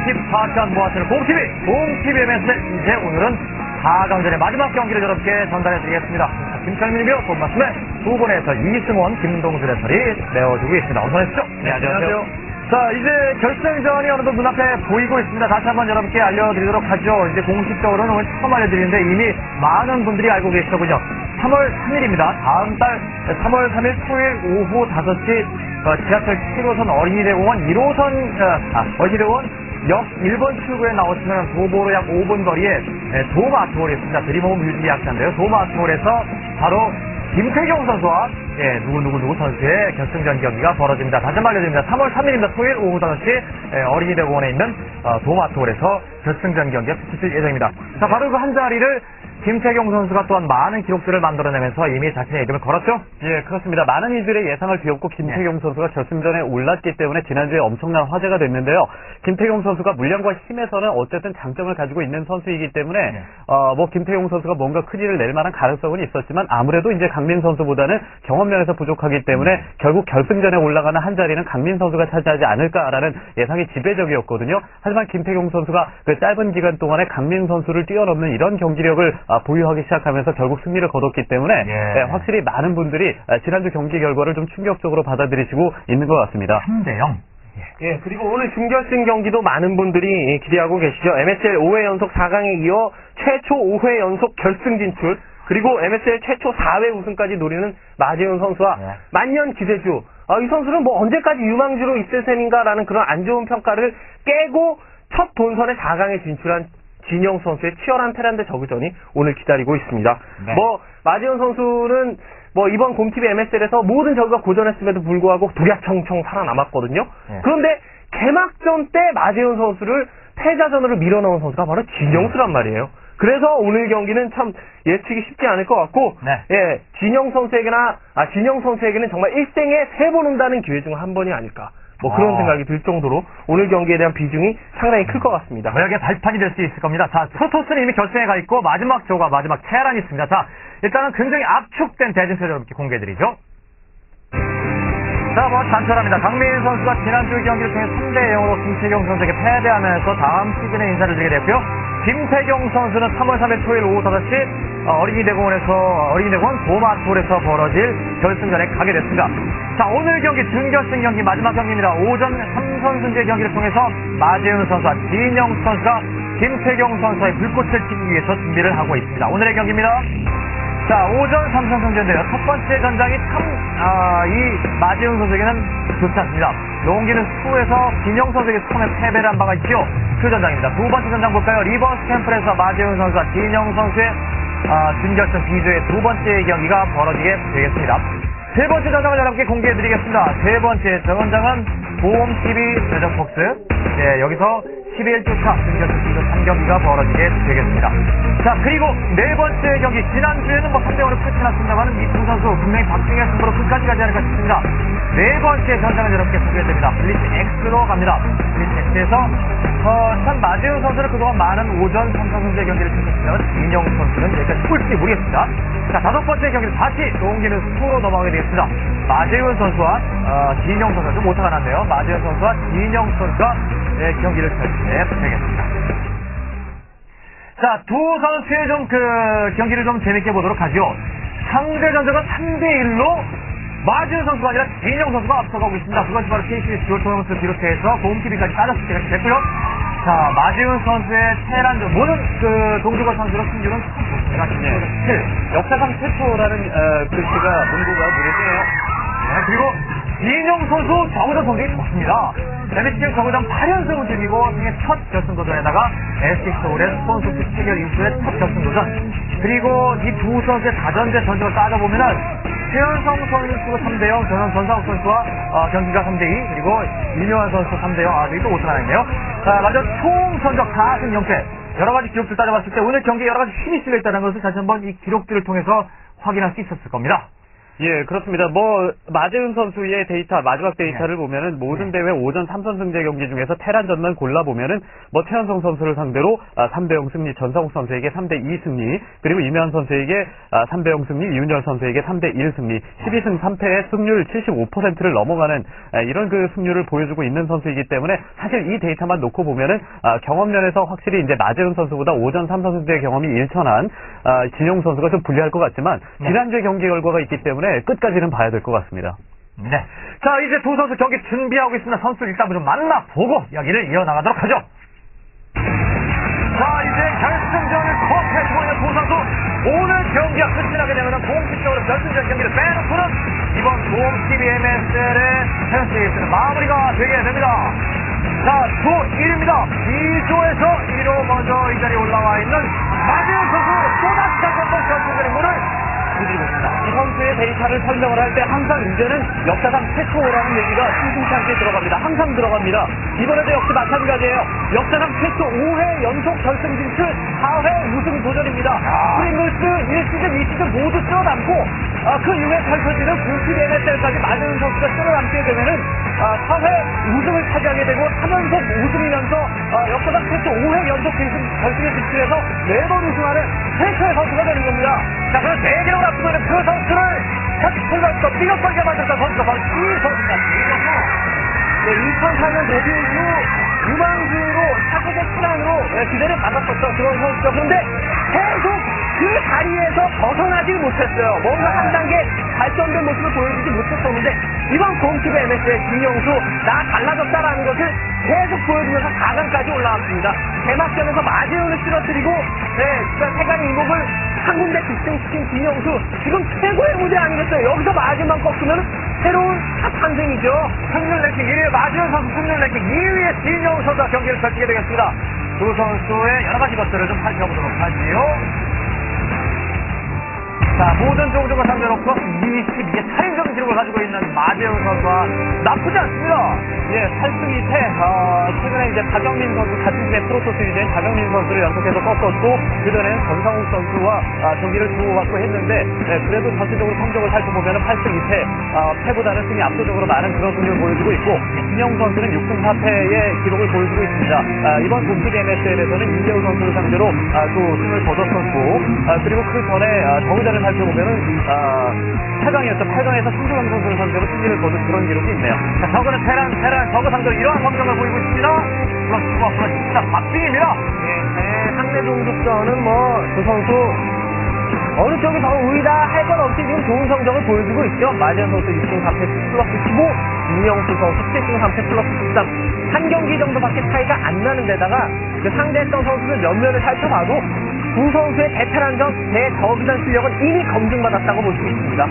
24시간 모아트는 봄TV, 봄TVMS 이제 오늘은 4강전의 마지막 경기를 여러분께 전달해드리겠습니다. 김창민이며 본 말씀에 두 분에서 이승원, 김동준 해설이 메워주고 있습니다. 어서 오십시오. 네, 안녕하세요. 자, 이제 결승전이 어느덧 눈앞에 보이고 있습니다. 다시 한번 여러분께 알려드리도록 하죠. 이제 공식적으로는 오늘 처음 알려드리는데 이미 많은 분들이 알고 계시더군요. 3월 3일입니다. 다음 달 3월 3일 토요일 오후 5시 어, 지하철 7호선 어린이대공원 1호선 어, 아, 어린이대공원 역 1번 출구에 나오시면 도보로 약 5분 거리에 에, 도마트홀이 있습니다. 드림홈 뮤직 약자인데요. 도마트홀에서 바로 김태경 선수와 예, 누구누구누구 선수의 결승전 경기가 벌어집니다. 다시 한번 알려드립니다. 3월 3일입니다. 토요일 오후 5시 예, 어린이대공원에 있는 어, 도마트홀에서 결승전 경기가 펼쳐질 예정입니다. 자, 바로 그 한 자리를 김태경 선수가 또한 많은 기록들을 만들어내면서 이미 자신의 이름을 걸었죠? 예, 그렇습니다. 많은 이들의 예상을 뒤엎고 김태경 선수가 결승전에 올랐기 때문에 지난주에 엄청난 화제가 됐는데요. 김태경 선수가 물량과 힘에서는 어쨌든 장점을 가지고 있는 선수이기 때문에 네. 어, 뭐 김태경 선수가 뭔가 큰 일을 낼 만한 가능성은 있었지만 아무래도 이제 강민 선수보다는 경험면에서 부족하기 때문에 결국 결승전에 올라가는 한 자리는 강민 선수가 차지하지 않을까라는 예상이 지배적이었거든요. 하지만 김태경 선수가 그 짧은 기간 동안에 강민 선수를 뛰어넘는 이런 경기력을 아, 보유하기 시작하면서 결국 승리를 거뒀기 때문에 예. 예, 확실히 많은 분들이 아, 지난주 경기 결과를 좀 충격적으로 받아들이시고 있는 것 같습니다. 3대 0. 예, 그리고 오늘 준결승 경기도 많은 분들이 기대하고 계시죠. MSL 5회 연속 4강에 이어 최초 5회 연속 결승 진출, 그리고 MSL 최초 4회 우승까지 노리는 마재훈 선수와 네. 만년 기대주. 아, 이 선수는 뭐 언제까지 유망주로 있을 셈인가라는 그런 안 좋은 평가를 깨고 첫 본선에 4강에 진출한 진영 선수의 치열한 테란드 저그전이 오늘 기다리고 있습니다. 네. 뭐 마지훈 선수는 뭐 이번 곰TV MSL에서 모든 저그가 고전했음에도 불구하고 독약청청 살아남았거든요. 네. 그런데 개막전 때 마재훈 선수를 패자전으로 밀어넣은 선수가 바로 진영수란 말이에요. 그래서 오늘 경기는 참 예측이 쉽지 않을 것 같고, 네. 예, 진영 선수에게나, 아, 진영 선수에게는 정말 일생에 세 번 온다는 기회 중 한 번이 아닐까. 뭐 그런 아. 생각이 들 정도로 오늘 경기에 대한 비중이 상당히 클 것 같습니다. 저에게 발판이 될 수 있을 겁니다. 자, 프로토스는 이미 결승에 가 있고 마지막 조가 마지막 테란이 있습니다. 자, 일단은 굉장히 압축된 대진표 여러분께 공개해드리죠. 자, 뭐 단촐합니다. 강민 선수가 지난주 경기를 통해 3대 0으로 김태경 선수에게 패배하면서 다음 시즌에 인사를 드리게 됐고요. 김태경 선수는 3월 3일 토요일 오후 5시 어, 어린이대공원에서 어린이대공원 도마톨에서 벌어질 결승전에 가게 됐습니다. 자, 오늘 경기 준결승 경기 마지막 경기입니다. 오전 3선승제 경기를 통해서 마재훈 선수와 진영 선수가 김태경 선수의 불꽃을 튀기 위해서 준비를 하고 있습니다. 오늘의 경기입니다. 자, 오전 삼성 선전인데요. 첫 번째 전장이 참, 아, 이 마지훈 선수에게는 좋지 않습니다. 용기는 수에서 김영 선수에게 처음에 패배를 한 바가 있죠. 그 전장입니다. 두 번째 전장 볼까요? 리버스 캠프에서 마지훈 선수와 진영 선수의 아, 준결승 비조의 두 번째 경기가 벌어지게 되겠습니다. 세 번째 전장을 여러분께 공개해드리겠습니다. 세 번째 전장은 보험TV 대전폭스. 네, 여기서 11주차 준결승 비조 3경기가 벌어지게 되겠습니다. 자, 그리고 네 번째 경기. 지난주에는 뭐 3대5로 끝이 났습니다만 이두 선수 분명히 박빙의 승부로 끝까지 가지 않을까 싶습니다. 네 번째 전장을 여러분께 소개해드립니다. 블리츠 X로 갑니다. 블리츠 X에서 어, 참 마재훈 선수는 그동안 많은 오전 삼성 선수의 경기를 펼쳤으면 이인영 선수는 여기까지 꿀지 모르겠습니다. 자, 다섯 번째 경기는 다시 농기는 수로 넘어가게 되겠습니다. 마재훈 선수와 어, 진영 선수가 좀 오타가 났네요. 마재훈 선수와 진영 선수가 예, 경기를 펼치게 되겠습니다. 자, 두 선수의 좀 그 경기를 좀 재밌게 보도록 하죠. 상대 전적은 3대1로 마지훈 선수가 아니라 진영 선수가 앞서가고 있습니다. 그것이 바로 KCS 조토영스 비롯해서 홈TV까지 따졌을 때가 됐고요. 자, 마지훈 선수의 테란전, 모든 그 동주거 선수로 승률은 참 좋습니다. 네. 7. 역사상 최초라는 어, 글씨가 문구가 무려지네요. 네, 그리고 이인영 선수 저그전 성적이 좋습니다. MSG 저그전 8연승을 즐기고 생애 첫 결승도전에다가 SK 서울의 스폰서십 체결 이후의 첫 결승도전 그리고 이 두 선수의 다전제 전적을 따져보면 은 최현성 선수가 3대0, 저는 전상욱 선수와 어, 경기가 3대2 그리고 이명환 선수 3대0 아직도 우승 안 했네요. 자, 맞아 총 전적 4승 0패 여러 가지 기록들 따져봤을 때 오늘 경기에 여러 가지 힘이 실려 있다는 것을 다시 한번 이 기록들을 통해서 확인할 수 있었을 겁니다. 예, 그렇습니다. 뭐 마재윤 선수의 데이터 마지막 데이터를 보면은 모든 대회 5전 3선승제 경기 중에서 테란 전만 골라 보면은 뭐 최연성 선수를 상대로 아, 3대 0 승리, 전상욱 선수에게 3대 2 승리, 그리고 이병민 선수에게 아, 3대 0 승리, 이윤열 선수에게 3대 1 승리, 12승 3패의 승률 75%를 넘어가는 아, 이런 그 승률을 보여주고 있는 선수이기 때문에 사실 이 데이터만 놓고 보면은 아, 경험 면에서 확실히 이제 마재윤 선수보다 5전 3선승제 경험이 일천한 아, 진영 선수가 좀 불리할 것 같지만 지난주에 경기 결과가 있기 때문에 끝까지는 봐야 될 것 같습니다. 네. 자, 이제 두 선수 경기 준비하고 있습니다. 선수 일단 좀 만나보고 이야기를 이어나가도록 하죠. 자, 이제 결승전을 컷해주고 있는 두 선수. 오늘 경기가 끝이 나게 되면 공식적으로 결승전 경기를 빼놓고는 이번 도움TV MSL의 펜스에서는 마무리가 되게 됩니다. 자, 조 1입니다. 2조에서 1호 먼저 이 자리에 올라와 있는 마지우 선수 또다 두드리고 있습니다. 이 선수의 데이터를 설명을 할 때 항상 이제는 역사상 최초라는 얘기가 심심치 않게 들어갑니다. 항상 들어갑니다. 이번에도 역시 마찬가지예요. 역사상 최초 5회 연속 결승 진출 4회 우승 도전입니다. 프링글스 1시즌, 2시즌 모두 쓸어담고 아, 그 이후에 펼쳐지는 공식 NFL까지 많은 선수가 쓸어담게 되면은 아, 4회 우승을 차지하게 되고 3연속 우승이면서 아, 역사상 최초 5회 연속 결승, 결승에 진출해서 매번 우승하는 최초의 선수가 되는 겁니다. 자, 그럼 대기록을 앞두고 있는 그 선수를 샷플러서 삐걱거리게 만들었던 선수가 바로 이 선수입니다. 네, 2004년 데뷔 이후 유망주로 차세대 네, 기대를 받았었던 그런 선수죠. 그런데 계속 그 자리에서 벗어나질 못했어요. 뭔가 한 단계 발전된 모습을 보여주지 못했었는데 이번 공식의 MS의 김영수 나 달라졌다라는 것을 계속 보여주면서 4강까지 올라왔습니다. 개막전에서 마재윤을 쓰러뜨리고 네, 진짜 세간 이목을 한 군데 집중시킨 진영수 지금 최고의 무대 아니겠어요? 여기서 마재윤 꺾으면 새로운 탑 탄생이죠. 승률 랭킹 1위 마재윤 선수 승률 랭킹 2위의 진영수 선수와 경기를 펼치게 되겠습니다. 두 선수의 여러 가지 것들을 좀 살펴보도록 하지요. 자, 모든 상대로 플러스 22의 살인적인 기록을 가지고 있는 마재윤 선수와 나쁘지 않습니다. 예, 8승 2패. 어, 최근에 이제 박영민 선수 같은 팀의 프로토스이 된 박영민 선수를 연속해서 꺾었고 그전에는 전상욱 선수와 아, 경기를 주고받고 했는데 네, 그래도 전체적으로 성적을 살펴보면 8승 2패. 어, 패보다는 승이 압도적으로 많은 그런 승률을 보여주고 있고 김영 선수는 6승 4패의 기록을 보여주고 있습니다. 아, 이번 동식 MSL에서는 이재우 선수를 상대로 아, 또 승을 거뒀었고 아, 그리고 그 전에 아, 저우전을 살펴보면은 아, 8강이었죠. 8강에서 신조강 선수를 상대로 승리를 거둔 그런 기록이 있네요. 자, 저거는 테란, 테란, 저거 상대로 이러한 성적을 보이고 있습니다. 플러스 9와 플러스 14 박빙입니다. 네, 상대 동족전은 뭐 두 선수 어느 쪽이 더 우위다 할 건 없이 지금 좋은 성적을 보여주고 있죠. 마재윤 선수 6승 3패 플러스 15, 진영수 선수 7승 3패 플러스 13. 한 경기 정도밖에 차이가 안 나는 데다가 그 상대했던 선수들 면면을 살펴봐도 두 선수의 베테랑전 대저그전 실력은 이미 검증받았다고 볼 수 있습니다.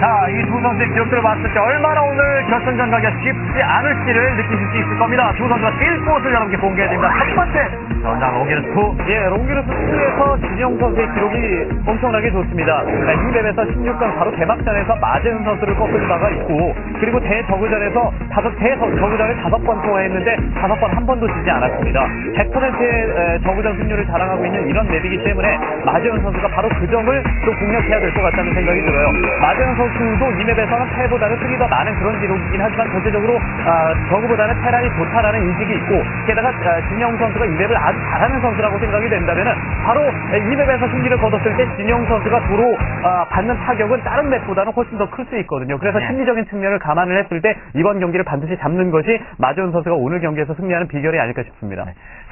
자, 이 두 선수의 기록들을 봤을 때 얼마나 오늘 결승전 가기가 쉽 지 않을지를 느끼실 수 있을 겁니다. 두 선수가 뛸 곳을 여러분께 공개해드립니다. 첫 번째, 전장 로기르스 2. 예, 롱기르스 2에서 진영 선수의 기록이 엄청나게 좋습니다. 네, 이맵에서 16강 바로 개막전에서 마재훈 선수를 꺾은 바가 있고, 그리고 대저구전에서 다섯, 대저구전을 다섯 번 통화했는데 다섯 번 한 번도 지지 않았습니다. 100%의 저구전 승률을 자랑하고 있는 이런 맵이기 때문에 마재훈 선수가 바로 그 점을 또 공략해야 될 것 같다는 생각이 들어요. 마재훈 선수도 이 맵에서는 패보다는 승이 더 많은 그런 기록이긴 하지만 전체적으로 아, 저구보다는 테란이 좋다라는 인식이 있고, 게다가 아, 진영 선수가 이 맵을 아주 잘하는 선수라고 생각이 된다면은 바로 이 맵에서 승리를 거뒀을 때 진영 선수가 도로 아, 받는 타격은 다른 맵보다는 훨씬 더 클 수 있거든요. 그래서 네. 심리적인 측면을 감안을 했을 때 이번 경기를 반드시 잡는 것이 마재훈 선수가 오늘 경기에서 승리하는 비결이 아닐까 싶습니다.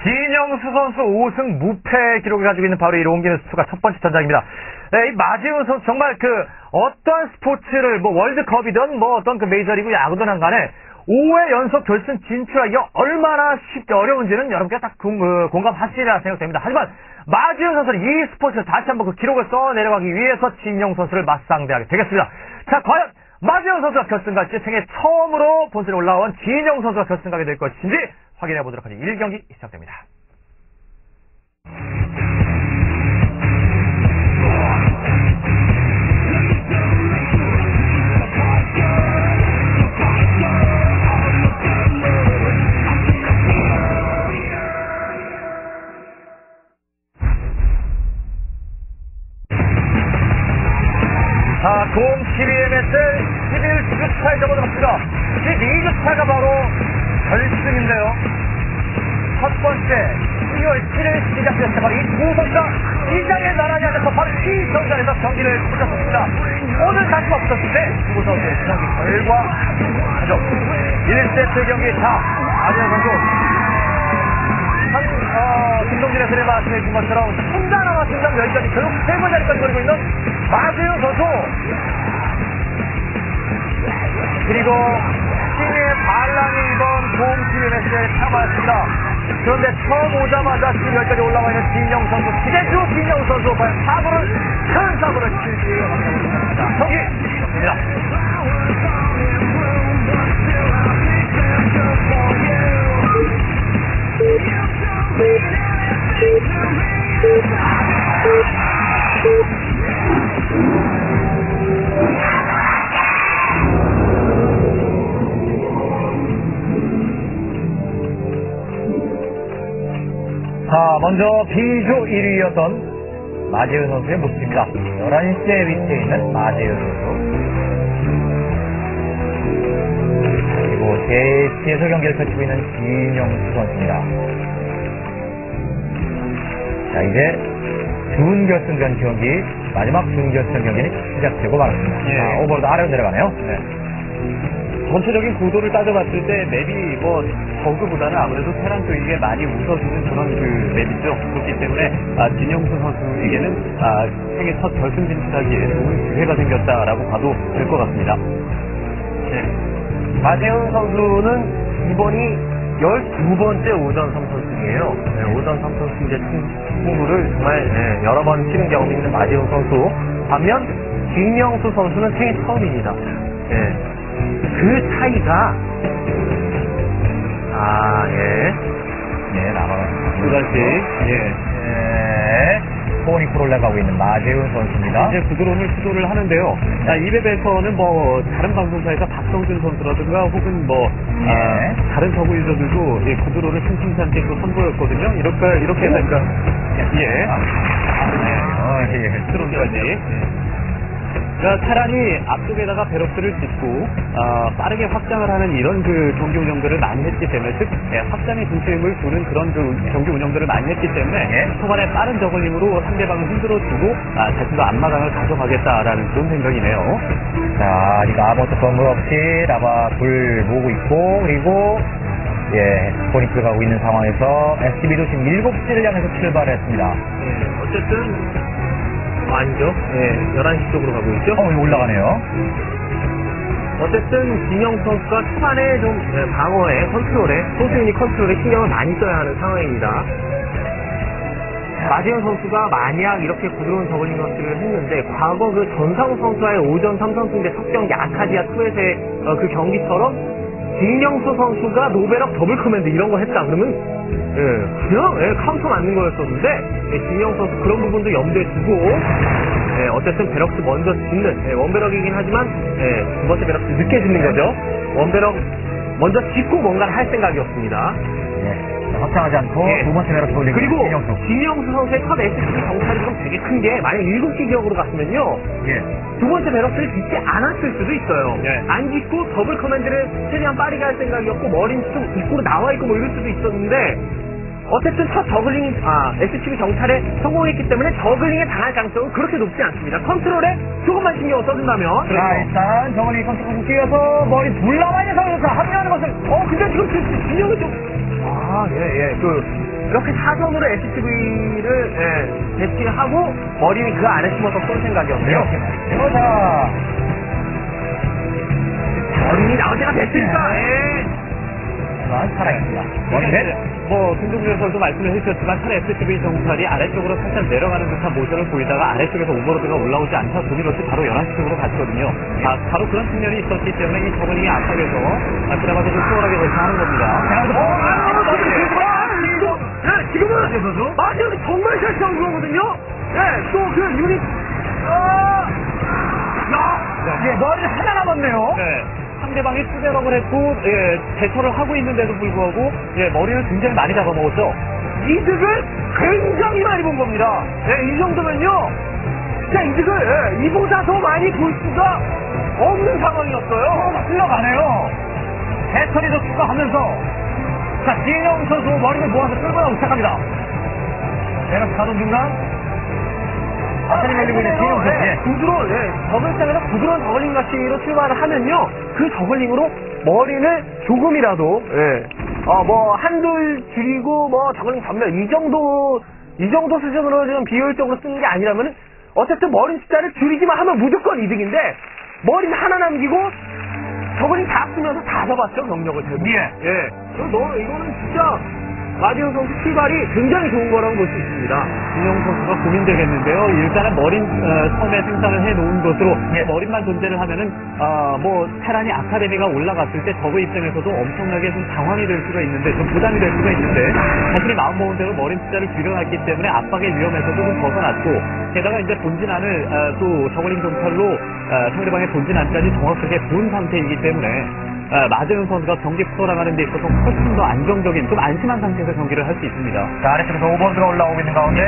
진영수 선수 5승 무패 기록을 가지고 있는 바로 이 롱기르스가 첫 번째 전장입니다. 네, 이 마지훈 선수 정말 그 어떤 스포츠를 뭐 월드컵이든 뭐 어떤 그 메이저리그 야구든 간에 5회 연속 결승 진출하기 얼마나 쉽게 어려운지는 여러분께 딱 공, 어, 공감하시리라 생각됩니다. 하지만 마지훈 선수는 이 스포츠를 다시 한번 그 기록을 써 내려가기 위해서 진영 선수를 맞상대하게 되겠습니다. 자, 과연 마지훈 선수가 결승 갈지 생애 처음으로 본선에 올라온 진영 선수가 결승 가게 될 것인지 확인해 보도록 하죠. 1경기 시작됩니다. 자, 곰 12MSL 11주차에 접어들었습니다. 12주차가 바로 결승인데요. 첫 번째 12월 7일 시작됐습니다. 바로 이두 선수가 시장에 나란히 앉아서 바로 이 경기에서 경기를 펼쳤습니다. 오늘 다시 없었을 때두 선수의 경기 결과 가죠. 1세트 경기 자 아지현 선수 한, 어, 김동진의 소리 말씀해 준 것처럼 혼자 남았습니다. 여기까지 결국 세 번째까지 걸리고 있는 마재윤 선수. 그리고 신의 반란이 이번 돔 TNS에 참았습니다. 그런데 처음 오자마자 지금 여기까지 올라와 있는 진영 선수, 기대주 진영 선수, 과연 사고를, 큰 사고를 칠지 자, 경기, 좋습니다. 자, 먼저 B조 1위였던 마재윤 선수의 모습입니다. 11시에 위치해 있는 마재윤 선수. 그리고 제7에서 경기를 펼치고 있는 진영수 선수입니다. 자, 이제 준결승전 경기, 마지막 준결승 경기는 시작되고 말았습니다. 예. 자, 오버로드 아래로 내려가네요. 네. 전체적인 구도를 따져봤을 때 맵이 뭐 저그보다는 아무래도 테란 쪽에게 많이 웃어주는 그런 그 맵이죠. 그렇기 때문에 아, 진영수 선수에게는 아, 생애 첫 결승 진출하기에 좋은 기회가 생겼다라고 봐도 될 것 같습니다. 마재훈 선수는 이번이 12번째 오전 3선 승이에요. 네, 오전 3선승 이제 승부를 정말 네, 여러 번 치른 경험이 있는 마재훈 선수. 반면 김명수 선수는 생애 처음입니다. 네. 그 차이가 아 예. 네, 남아갑니다. 두 가지, 예. 네. 포니프로 올라가고 있는 마재훈 선수입니다. 이제 구드론을 시도를 하는데요. 자, 이 맵에서는 뭐 다른 방송사에서 박성준 선수라든가 혹은 뭐 아, 예. 다른 서구 유저들도 이 구드론을 승승장게 또 선보였거든요. 이렇게 이렇게 해서 예. 어, 예. 드론까지. 그러니까 테란이 앞쪽에다가 배럭스를 짓고 어, 빠르게 확장을 하는 이런 그 경기 운영들을 많이 했기 때문에 즉 예, 확장의 중심을 두는 그런 그 경기 운영들을 많이 했기 때문에 예. 초반에 빠른 저글링으로 상대방을 흔들어주고 아, 자신도 앞마당을 가져가겠다라는 그런 생각이네요. 자, 아직 아무것도 건물 없이 라바 불 모으고 있고, 그리고, 예, 포니프로 가고 있는 상황에서 SCB도 지금 7시를 향해서 출발했습니다. 예, 어쨌든 아니죠. 예, 11시 쪽으로 가고 있죠. 어, 여기 올라가네요. 어쨌든 김영 선수가 초반에 좀 예, 방어에 컨트롤에 소수인이 컨트롤에 신경을 많이 써야 하는 상황입니다. 마지현 선수가 만약 이렇게 부드러운 저글링 러시를 했는데 과거 그 전상우 선수와의 오전 3선승 대 석경 야카지아 투에서의 어, 그 경기처럼 김영수 선수가 노베럭 더블 커맨드 이런 거 했다 그러면 예, 그냥 예, 카운터 맞는 거였었는데 예, 진영수 선수 그런 부분도 염두에 두고 예, 어쨌든 barracks 먼저 짓는 예, one barrack이긴 하지만 예, 두 번째 barracks 늦게 짓는 거죠. one barrack 먼저 짓고 뭔가를 할 생각이었습니다. 예. 자, 확장하지 않고 예. 두 번째 barrack 올리고 그리고 진영수. 진영수 선수의 첫 SCV 정찰이 좀 되게 큰 게 만약 7시 지역으로 갔으면요. 예. 두 번째 barracks를 짓지 않았을 수도 있어요. 네. 안 짓고 double command를 최대한 빠르게 할 생각이었고 marine 좀 입구로 나와 있고 뭐 이럴 수도 있었는데 어쨌든 첫 저글링 아 SCV 정찰에 성공했기 때문에 저글링에 당할 가능성은 그렇게 높지 않습니다. 컨트롤에 조금만 신경을 써준다면 자, 일단 정원이 컨트롤 뛰어서 머리 불나만이 상황에서 합류하는 것을 어 근데 지금 진- 진영이 좀 아 예 예 그 이렇게 사선으로 SCV를 예, 배치하고 머리를 그 안에 심어서 쏠 생각이었네요. 이렇게 말이죠. 자, 머리 나올 때가 됐으니까 예. 하지만 살아있습니다. 머리 넷. 뭐 김동준 선수 말씀을 해주셨지만 차례 FTV 정찰이 아래쪽으로 살짝 내려가는 듯한 모션을 보이다가 아래쪽에서 오버로드가 올라오지 않자 동일없이 바로 11시 쪽으로 갔거든요. 아, 바로 그런 측면이 있었기 때문에 이 저글링이 앞쪽에서 아, 그나마도 좀 수월하게 대처하는 겁니다. 자, 어, 아. 아, 네, 지금은 마지막에 정말 잘 싸운 거거든요. 네, 또 그 유닛, 아, 야, 예, 머리 하나 남았네요. 네. 상대방이 투대박을 했고 예, 대처를 하고 있는데도 불구하고 예, 머리를 굉장히 많이 잡아먹었죠. 이득을 굉장히 많이 본 겁니다. 네, 이 정도면요. 진짜 이득을 예, 이보다 더 많이 볼 수가 상황이었어요. 흘러가네요. 해처리도 추가하면서 자 진영 선수 머리를 모아서 끌고 나오기 시작합니다. 내가 가동 중간 아타리 걸리고 있는 진영 선수. 예, 예. 부드러운, 예, 저글링에서 부드러운 저글링 가치로 출발을 하면요. 그 저글링으로 머리를 조금이라도, 예, 어, 뭐, 한둘 줄이고, 뭐, 저글링 전면, 이 정도, 이 정도 수준으로 좀 비효율적으로 쓰는 게 아니라면, 어쨌든 머리 숫자를 줄이기만 하면 무조건 이득인데, 머리는 하나 남기고, 저글링 다 쓰면서 다 잡았죠, 경력을 대부분. 예. 예. 너, 이거는 진짜, 마디오 선수 출발이 굉장히 좋은 거라고 볼 수 있습니다. 진영 선수가 고민되겠는데요. 일단은 머린 어, 처음에 생산을 해놓은 것으로 예. 머린만 존재를 하면은 어, 뭐 테란이 아카데미가 올라갔을 때 저그 입장에서도 엄청나게 좀 당황이 될 수가 있는데 좀 부담이 될 수가 있는데 자신이 마음 먹은 대로 머린 숫자를 줄여놨기 때문에 압박의 위험에서도 좀 벗어났고 게다가 이제 본진 안을 어, 또 저글링 정찰로 어, 상대방의 본진 안까지 정확하게 본 상태이기 때문에 어, 마재훈 선수가 경기 풀어나가는 데 있어서 훨씬 더 안정적인 좀 안심한 상태에서 경기를 할 수 있습니다. 자 아래쪽에서 5번수가 올라오고 있는 가운데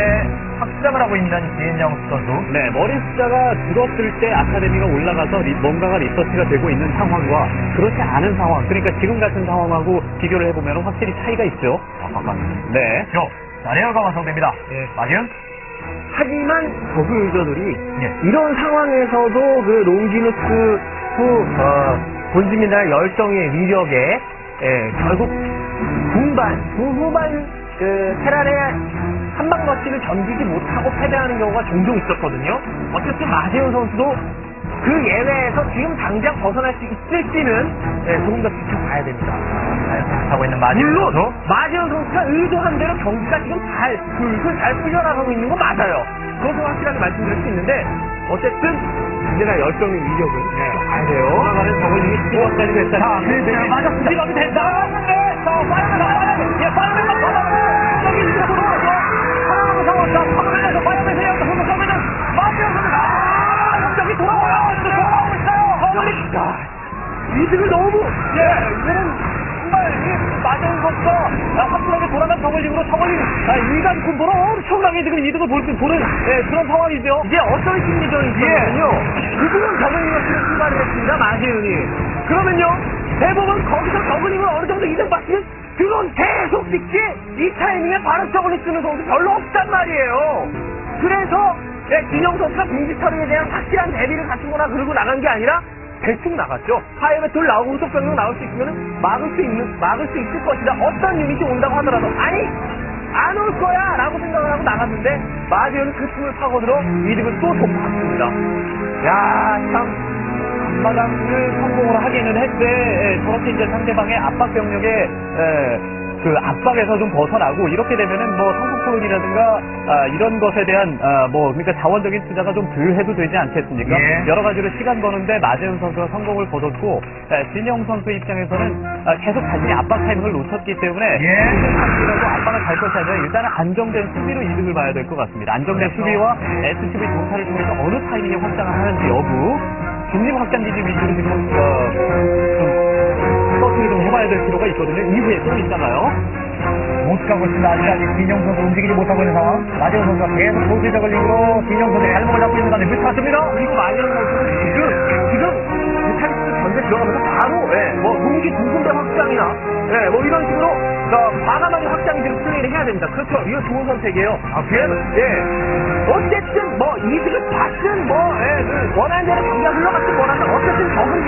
확장을 하고 있는 진영수 선수. 네, marine 숫자가 줄었을 때 아카데미가 올라가서 리- 뭔가가 리서치가 되고 있는 상황과 그렇지 않은 상황, 그러니까 지금 같은 상황하고 비교를 해보면 확실히 차이가 있죠. 네. 죠. 자 lair가 완성됩니다. 예. 마재윤 하지만 저그 유저들이 예. 이런 상황에서도 그 롱기누스 투 어, 본진이나 열정의 위력에 예, 결국 중반, 후후반 그 테란의 한방 러시를 견디지 못하고 패배하는 경우가 종종 있었거든요. 어쨌든 마재훈 선수도 그 예외에서 지금 당장 벗어날 수 있을지는 예, 조금 더 지켜봐야 됩니다. 하고 있는 마지은 물론. 마지원 선수가 의도한 대로 경기가 지금 잘 슬슬 잘 풀려나가고 있는 건 맞아요. 그것은 확실하게 말씀드릴 수 있는데 어쨌든 언제나 열정의 위력은 봐야 돼요. 올라가는 저글링이 수업까지 됐다. 자, 그, 맞았습니다. 이러면 된다. 자, 빠르면 빠르면 예, 빠르면 야, 이득을 너무 예, 이거는 정말 이 선수가 아, 화끈하게 돌아간 저글링으로 저글링 아, 일간 군보로 엄청나게 지금 이득을 볼 수 보는 예, 그런 상황이죠. 이제 어떤 심리전이 있었냐면요. 그분은 저글링을 쓰는 출발을 했습니다. 마재윤이. 그러면요. 대부분 거기서 저글링을 어느 정도 이득 봤으면 드론 계속 찍지 이 타이밍에 바로 저글링 쓰는 선수 별로 없단 말이에요. 그래서 예, 진영 선수가 빙지 처리에 대한 확실한 대비를 갖추거나 그러고 나간 게 아니라 대충 나갔죠. 둘 나오고 후속 병력 나올 수 있으면 막을 수 있는 막을 수 있을 것이다. 어떤 유닛이 온다고 하더라도 아니 안 올 거야 라고 생각을 하고 나갔는데 마지오는 그 틈을 파고들어 이득을 또 돕았습니다. 야 참 앞마당을 성공을 하기는 했는데 예, 저렇게 이제 상대방의 압박 병력에 예, 그 압박에서 좀 벗어나고 이렇게 되면은 뭐 성공표현이라든가 아, 이런 것에 대한 아, 뭐 그러니까 자원적인 투자가 좀 덜 해도 되지 않겠습니까? 예. 여러 가지로 시간 버는데 마재훈 선수가 성공을 거뒀고 예, 진영 선수 입장에서는 아, 계속 자신이 압박 타이밍을 놓쳤기 때문에 예. 당시라도 압박을 갈 것이 아니라 일단은 안정된 수비로 이득을 봐야 될 것 같습니다. 안정된 그렇죠. 수비와 SCV 정찰을 통해서 어느 타이밍에 확장을 하는지 여부 중립 확장 기지 위주로 지금 어, 좀 서팅을 좀 해봐야 될 필요가 있거든요. 이후에 또 있잖아요. 못 가고 있습니다. 아직까지 진영 선수 움직이지 못하고 있는 상황. 마재훈 선수가 계속 도시 저글링으로 진영 선수 발목을 잡고 있는 가운데 밀착습니다. 그리고 마지오 선수는 지금 지금 메탈리스트 전제 들어가면서 바로 예, 뭐 동기 두 군데 확장이나 예, 뭐 이런 식으로 어, 과감하게 확장기를 플레이를 해야 됩니다. 그렇죠. 이거 좋은 선택이에요. 아, 예. 어쨌든 뭐 이득을 받든 뭐 예, 그 원하는 대로 경기가 흘러갔든 원하는 어쨌든 적은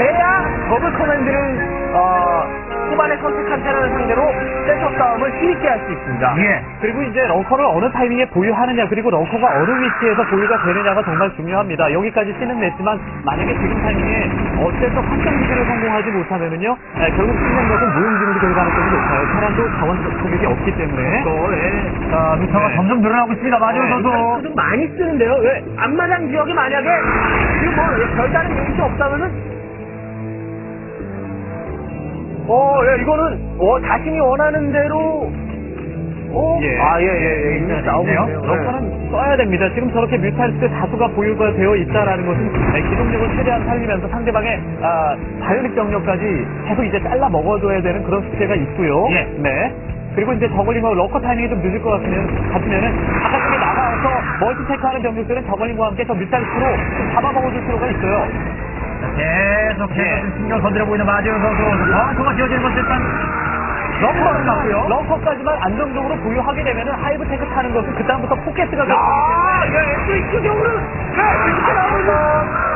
돼야 double command를 어, 후반에 선택한 테란을 상대로 센터 싸움을 힘있게 할 수 있습니다. 예. 그리고 이제 lurker를 어느 타이밍에 보유하느냐 그리고 런커가 어느 위치에서 보유가 되느냐가 정말 중요합니다. 여기까지 씨는 냈지만 만약에 지금 타이밍에 어째서 확장 기지를 성공하지 못하면은요 에, 결국 승리한 것은 무용지물이 될 가능성이 높아요. 테란도 자원 소득이 없기 때문에 또, 예. 자, mutal이 네. 점점 늘어나고 있습니다. 마재윤 네, 선수. 좀 많이 쓰는데요. 왜? 앞마당 지역에 만약에 지금 뭐 예, 별다른 유닛이 없다면은 어, 예, 이거는 어, 자신이 원하는 대로 어? 예. 아, 예, 예, 예. 있네요. 네. 런커는 써야 됩니다. 지금 저렇게 뮤탈리스트 다수가 보유가 되어 있다라는 것은 에, 기동력을 최대한 살리면서 상대방의 아, 바이오닉 병력까지 계속 이제 잘라 먹어줘야 되는 그런 숙제가 있고요. 예. 네. 그리고 이제 저글링과 러커 타이밍이 좀 늦을 것 같으면, 같으면은, 바깥쪽에 나가서 멀티테크 하는 병력들은 저글링과 함께 저 뮤탈스로 좀 잡아먹어줄 필요가 있어요. 계속해서 예. 신경 건드려고 있는 마지훈 선수. 벙커가 지어지는 것은 일단 럼퍼는 맞고요. 런커까지만 안정적으로 보유하게 되면 은 하이브 탱크 타는 것은 그다음부터 포켓스가 아, 예, 또 이쪽으로. 네, 이렇게 나오는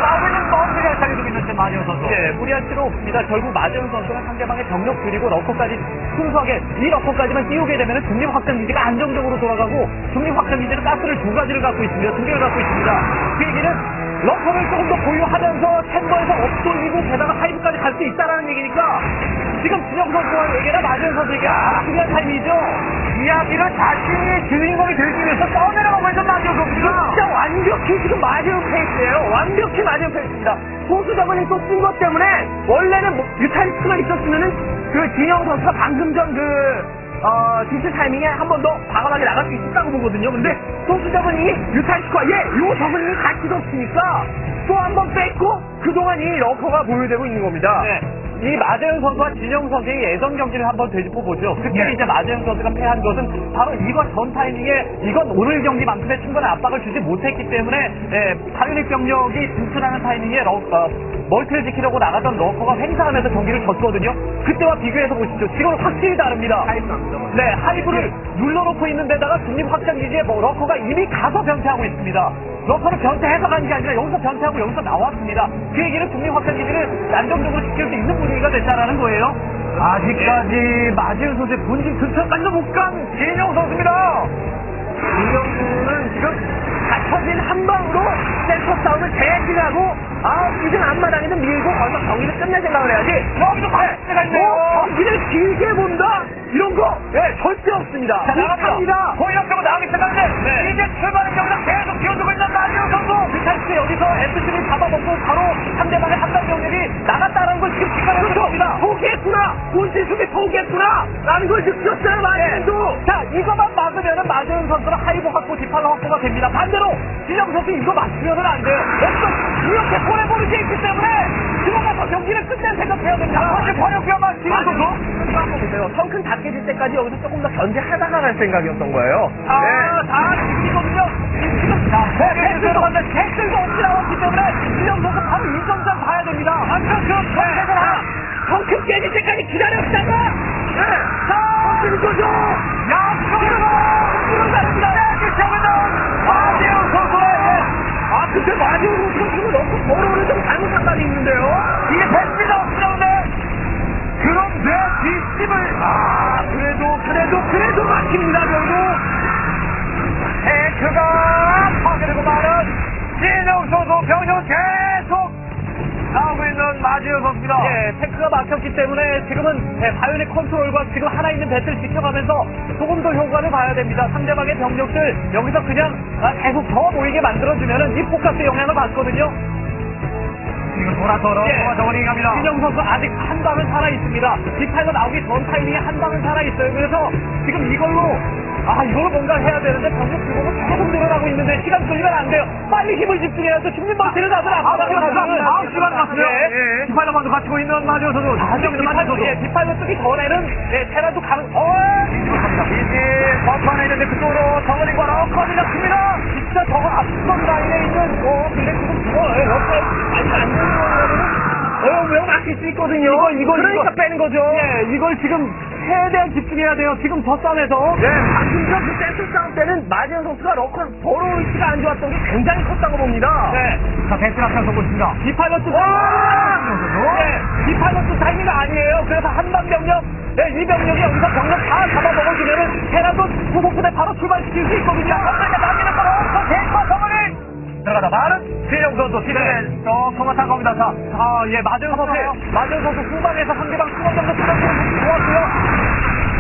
싸우고 있는 벙커를 살리고 있는 지금 마지훈 선수. 예, 무리할 필요 없습니다. 결국 마재훈 선수는 상대방의 병력 줄이고 러커까지 순수하게 이 lurker까지만 띄우게 되면 중립 확장 기지가 안정적으로 돌아가고 중립 확장 기지는 가스를 두 가지를 갖고 있습니다. 두 개를 갖고 있습니다. 그 얘기는 lurker를 조금 더 보유하면서 chamber에서 up 돌리고 게다가 hive까지 갈 수 있다라는 얘기니까 지금 진영수 선수와 얘기나 마재윤 선수에게 아주 중요한 타임이죠. 이야기를 자신이 주인공이 되기 위해서 떠내려가고 있는 마재윤 선수가. 진짜 완벽히 지금 마지막 페이스예요. 완벽히 마지막 페이스입니다. 소수 저글링 또 쓴 것 때문에 원래는 뭐 mutalisk만 있었으면은 그 진영수 선수가 방금 전그 어, 디스 타이밍에 한 번 더 과감하게 나갈 수 있었다고 보거든요. 근데 소수 zergling이 mutalisk와 예, 요 저번이 같이 덮치니까 또 한번 뺐고 그동안 이 러커가 보유되고 있는 겁니다. 네. 이 마재윤 선수와 진영수 선수의 예전 경기를 한번 되짚어 보죠. 그때 예. 이제 마재윤 선수가 패한 것은 바로 이번 전 타이밍에 이건 오늘 경기만큼의 충분한 압박을 주지 못했기 때문에 예, bionic 병력이 진출하는 타이밍에 러, 어, multi를 지키려고 나갔던 러커가 횡사하면서 경기를 졌거든요. 그때와 비교해서 보십시오. 지금은 확실히 다릅니다. 네, hive를 눌러놓고 있는 데다가 중립 확장 기지에 뭐 러커가 이미 가서 변태하고 있습니다. lurker를 변태해서 간 게 아니라 여기서 변태하고 여기서 나왔습니다. 그 얘기는 중립 확장 기지를 안정적으로 지킬 수 있는 분위기가 됐다라는 거예요. 아직까지 마재윤 선수의 본진 근처까지도 못 간 진영수 선수입니다. 진영수는 지금 갖춰진 한 방으로 센터 싸움을 대신하고 아 이젠 앞마당에는 밀고 거기서 경기를 끝낼 생각을 해야지 여기도 박스가 있네요. 뭐 경기를 길게 본다 이런 거 예, 절대 없습니다 자, 나갑니다. 못합니다 고위력적으로 나가기 시작하는데 네. 이제 출발의 경기가 계속 기어주고 있는 마지훈 선수. 뮤탈스 여기서 S3를 잡아먹고 바로 상대방의 한방 병력이 나갔다는 걸 지금 직관해서 그렇죠 겁니다. 수비 포기했구나 라는 걸 느꼈어요 마지도 자, 이거만 막으면은 마재훈 선수는 하이브 확보, 디팔러 확보가 됩니다. 반대로 진영 선수 이거 맞추면은 안 돼요. 여기서 이렇게 보내버릴 게 있기 때문에 들어가서 경기를 끝낼 생각해야 됩니다. 다시 번역기가 진영 선수. 한번 보세요 성큰 다 깨질 때까지 여기서 조금 더 견제하다가 갈 생각이었던 거예요 아, 네. 다 지키거든요. 지금 자, 백들도 왔는데 백들도 없이 나왔기 때문에 진영 선수 바로 이점장 봐야 됩니다. 완전 그 하나. 성큰 깨질 때까지 기다렸다가 네. 자 거죠 양쪽으로 들어갑니다. 기차입니다. 마지훈 선수의 아, 근데 마지막으로 선수가 너무 걸어오는 좀 잘못한 감이 있는데요? 이게 됐습니다. 없는데 그런데 뒷집을 아, 그래도, 그래도, 그래도 막힙니다, 결국. 탱크가 마지훈 선수입니다. 예, 탱크가 막혔기 때문에 지금은 예, 바이오닉 컨트롤과 지금 하나 있는 배틀 지켜가면서 조금 더 효과를 봐야 됩니다. 상대방의 병력들 여기서 그냥 아, 계속 더 모이게 만들어주면은 이 포커스 영향을 받거든요. 지금 돌아서러 예. 정원이 갑니다. 진영 선수 아직 한 방은 살아 있습니다. 디파이가 나오기 전 타이밍에 한 방은 살아 있어요. 그래서 지금 이걸로 아 이걸로 뭔가 해야 되는데 병력 규모가 계속 늘어나고 있는데 시간 끌리면 안 돼요. 빨리 힘을 집중해야죠. 중립 멀티를 다들 아홉 앞서가고 시간 있는 남았습니다. 아홉 시간 남았어요. 예. 예. 만도 갖추고 있는 마지훈 선수. 아직 마지훈 선수. 예, 뒷발로 뜨기 전에는 예, 테라도 가는 어. 이제 버퍼에 있는데 그쪽으로 정원이과 러커이 잡힙니다. 진짜 저거 앞선 라인에 있는 어 근데 지금 예, 옆에 아니 안 되는 어, 왜 막힐 수 있거든요? 이거, 이거, 그러니까 이거. 빼는 거죠. 예, 이걸 지금 최대한 집중해야 돼요. 지금 저 싸움에서 네, 방금 전그 센터 싸움 때는 마지현 선수가 러커를 버로우 위치가 안 좋았던 게 굉장히 컸다고 봅니다. 네. 자, 있습니다. 디파일러트 와! 네, 디파일러트 타이밍가 아니에요. 그래서 한방 병력, 네, 이 병력이 여기서 병력 다 잡아먹어주면은 테라도 후속부대 바로 출발시킬 수 있거든요. 들어가다 말은 진영 선수 팀에 또 통화탄 겁니다. 자, 아, 예, 마재현 선수, 마재현 선수 후방에서 상대방 수원 정도 수원을 좋았고요.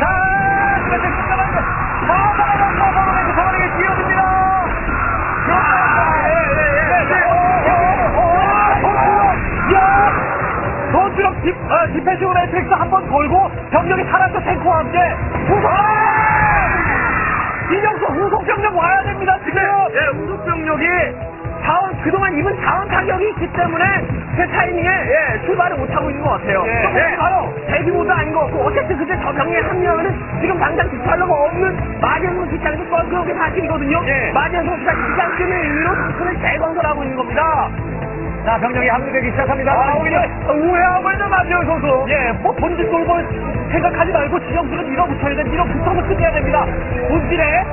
자, 근데 잠깐만요. 사방에서 서방에서 정원이 뛰어듭니다. 도주력 딥, 어, 디펜시브 매트릭스 한번 걸고 병력이 살았죠, 탱크와 함께. 후방! 인영수 후속 병력 와야 됩니다, 지금! 예, 우속 병력이 자원 그동안 입은 자원 타격이 있기 때문에 제 타이밍에 예, 출발을 못하고 있는 것 같아요. 예. 바로 대비 모드 아닌 것 같고 어쨌든 그때 저 병에 합류하면은 지금 당장 디팔러가 없는 마지막 기차에서 뻘그렇게 사실이거든요. 예. 마지막 기차 기장쯤의 의미로 탱크를 재건설하고 있는 겁니다. 자, 병력이 합류되기 시작합니다. 아, 오히려 우회하고 있는 마지원 선수. 예, 뭐 본진 돌볼 생각하지 말고 지형수를 밀어붙여야 돼. 밀어붙어서 끝내야 됩니다. 본진에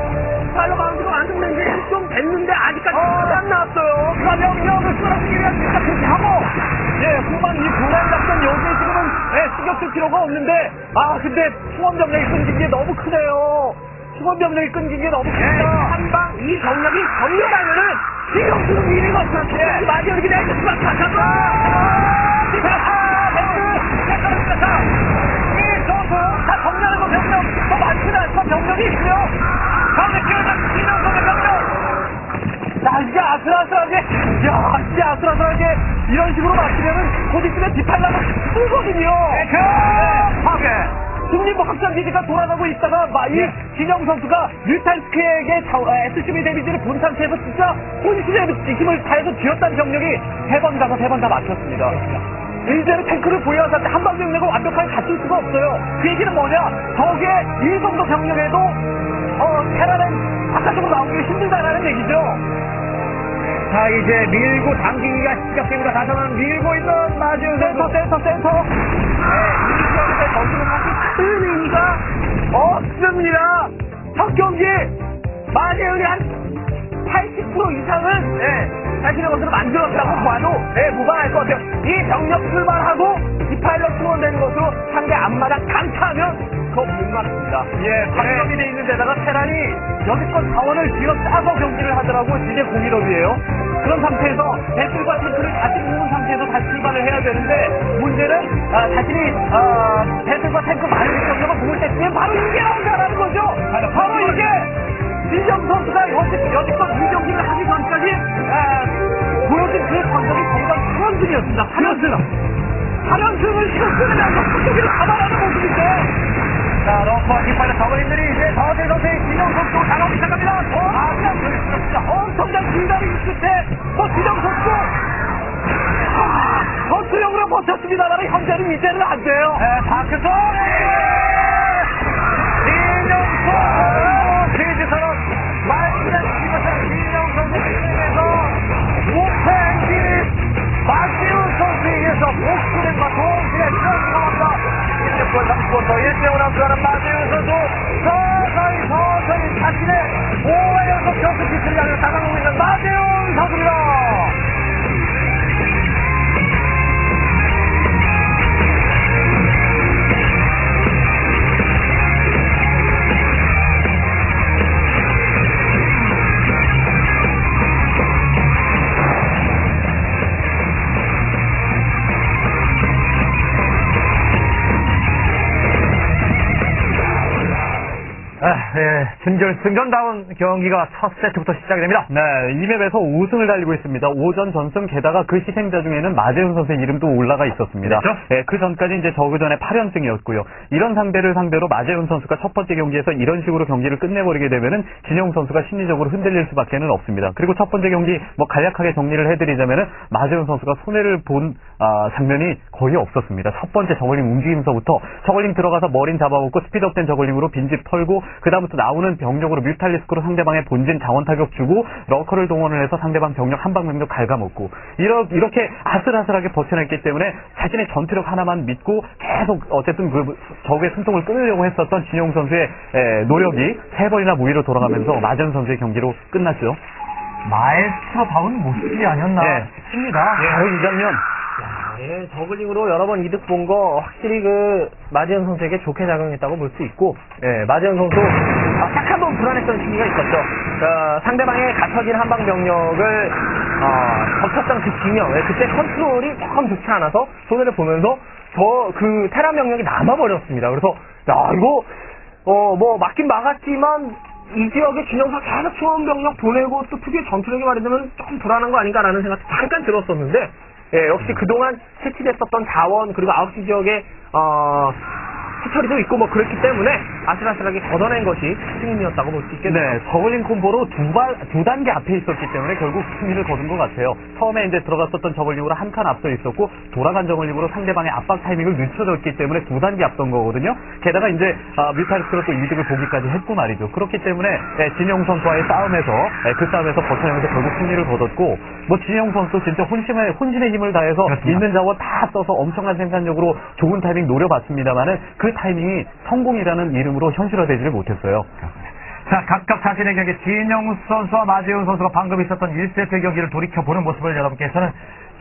팔로 마운드가 완성된 지좀 됐는데 아직까지 끝이 안 나왔어요. 자, 명령을 끌어주기 위한 진짜 그렇게 하고. 예, 후반 이 불안 작전 여기에 지금은 예, 신경 쓸 필요가 없는데 아 근데 충원 병력이 끊긴 게 너무 크네요. 충원 병력이 끊긴 게 너무 예. 크다. 한방 이 병력이 전멸하면은 지형수는 미래가 없어요. 예. 마지막에 내가 수박 이 선수, 자, 정면하고 병력, 더 많지는 않고 병력이 있고요. 가운데 끼어있는 김영선의 병력. 자, 이게 아슬아슬하게, 야, 이게 아슬아슬하게 이런 식으로 막히면은 곧 있으면 디팔라가 쓰거든요. 그 파괴. 승리부 확장기지가 돌아가고 있다가 막이 예. 진영수 선수가 mutalisk에게 자- 어, SCV 데미지를 본 상태에서 진짜 혼신의 힘을 다해서 쥐었다는 병력이 세 번 가서 세 번다 막혔습니다. 이제는 탱크를 상태 한방 병력을 완벽하게 갖출 수가 없어요. 그 얘기는 뭐냐? 적의 이 정도 병력에도 어, 테란은 바깥쪽으로 나오기 힘들다라는 얘기죠. 자, 이제 밀고 당기기가 시작됩니다. 다시 한번 밀고 있는 마재윤 센터. 센터, 센터. 네, 전투는 사실 큰 의미가 없습니다. 첫 경기 마재현이 한80% 이상은 예, 자신의 것으로 만들었다고 봐도 예, 무방할 것 같아요. 이 병력 출발하고 디파일럿 투원되는 것으로 상대 앞마당 강타하면 못 막습니다. 예, 확정이 돼 있는 데다가 테란이 여기껏 자원을 쥐어 짜서 경기를 하더라고 이제 공일업이에요. 그런 상태에서 배틀과 탱크를 다시 모은 상태에서 다시 출발을 해야 되는데 문제는 아, 자신이 아, 배틀과 탱크 많은 경력을 모을 때쯤에 바로 이게 나온다라는 거죠. 바로 이게 진정 선수가 여지, 여지껏 이 경기를 하기 전까지 아, 보여준 그 성적이 정말 3연승이었습니다. 3연승. 3연승을 지금 쓰면서 경기를 가만하는 모습인데 자, 러프와 뒷발의 저글링들이 이제 더세 더세 진영 선수 당하기 시작합니다. 아, 그냥 진짜 엄청난 길다리 끝에 뭐 지정 선수 선수용으로 버텼습니다만 현재는 이제는 안 돼요. 네, 다크son! 16분 30분부터 1대5로 앞서가는 박지훈 선수 서서히 서서히 자신의 5회 연속 경기 향해 다가가고 있는 박지훈 선수입니다. 예, 준결승전다운 경기가 첫 세트부터 시작이 됩니다. 네, 이 맵에서 5승을 달리고 있습니다. 5전 전승 게다가 그 희생자 중에는 마재훈 선수의 이름도 올라가 있었습니다. 그렇죠. 네, 그 전까지 이제 저그전의 8연승이었고요. 이런 상대를 상대로 마재훈 선수가 첫 번째 경기에서 이런 식으로 경기를 끝내버리게 되면은 진영 선수가 심리적으로 흔들릴 수밖에는 없습니다. 그리고 첫 번째 경기 뭐 간략하게 정리를 해드리자면은 마재훈 선수가 손해를 본 아, 장면이 거의 없었습니다. 첫 번째 저글링 움직임서부터 zergling 들어가서 marine 잡아먹고 speed up된 zergling으로 빈집 털고 그 다음부터 나오는 병력으로 mutalisk로 상대방의 본진 자원 타격 주고 lurker를 동원을 해서 상대방 병력 한방 병력 갉아먹고 이러, 이렇게 아슬아슬하게 버텨냈기 때문에 자신의 전투력 하나만 믿고 계속 어쨌든 그 적의 숨통을 끊으려고 했었던 진영수 선수의 에, 노력이 세 번이나 무위로 돌아가면서 마재윤 선수의 경기로 끝났죠. 마에스트로다운 모습이 아니었나 예. 싶습니다. 바로 이 장면. 예, 저글링으로 여러 번 이득 본 거 확실히 그 마지현 선수에게 좋게 작용했다고 볼 수 있고, 예, 마지현 선수 아, 딱 한 번 불안했던 시기가 있었죠. 그, 상대방의 갖춰진 한방 병력을 어, 덮쳤던 그 예, 그때 컨트롤이 조금 좋지 않아서 손해를 보면서 저 그 테란 병력이 남아버렸습니다. 그래서 야 이거 어 뭐 막긴 막았지만 이 지역의 진영사 계속 수원 병력 보내고 또 특유의 전투력이 말하자면 조금 불안한 거 아닌가라는 생각이 잠깐 들었었는데 예, 역시 그동안 채취됐었던 자원 그리고 9시 지역의 어 해처리도 있고 뭐 그렇기 때문에 아슬아슬하게 걷어낸 것이 승리였다고 볼 수 있겠네요. 네, 저글링 콤보로 두, 발, 두 단계 앞에 있었기 때문에 결국 승리를 거둔 것 같아요. 처음에 이제 들어갔었던 저글링으로 한 칸 앞서 있었고, 돌아간 저글링으로 상대방의 압박 타이밍을 늦춰줬기 때문에 두 단계 앞선 거거든요. 게다가 이제, 아, 뮤탈리스크로 또 이득을 보기까지 했고 말이죠. 그렇기 때문에, 예, 진영 선수와의 싸움에서, 예, 그 싸움에서 버텨내면서 결국 승리를 거뒀고, 뭐, 진영 선수 진짜 혼심의, 혼신의 힘을 다해서 그렇습니다. 있는 자원 다 써서 엄청난 생산력으로 좋은 타이밍 노려봤습니다만은 그 타이밍이 성공이라는 이름으로 현실화되지를 못했어요. 자, 각각 자신의 경기 진영 선수와 마재훈 선수가 방금 있었던 1세트 경기를 돌이켜보는 모습을 여러분께서는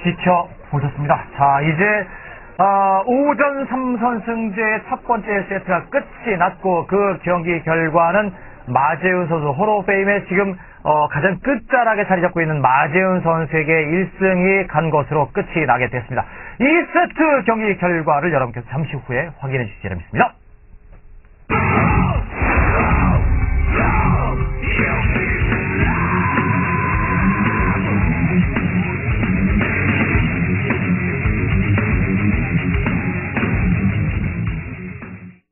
지켜보셨습니다. 자, 이제 어, 오전 3선승제의 첫 번째 세트가 끝이 났고 그 경기 결과는 마재훈 선수 호로페임에 지금 어, 가장 끝자락에 자리 잡고 있는 마재훈 선수에게 1승이 간 것으로 끝이 나게 됐습니다. 2세트 경기 결과를 여러분께서 잠시 후에 확인해 주시기 바랍니다.